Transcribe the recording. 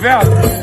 velho.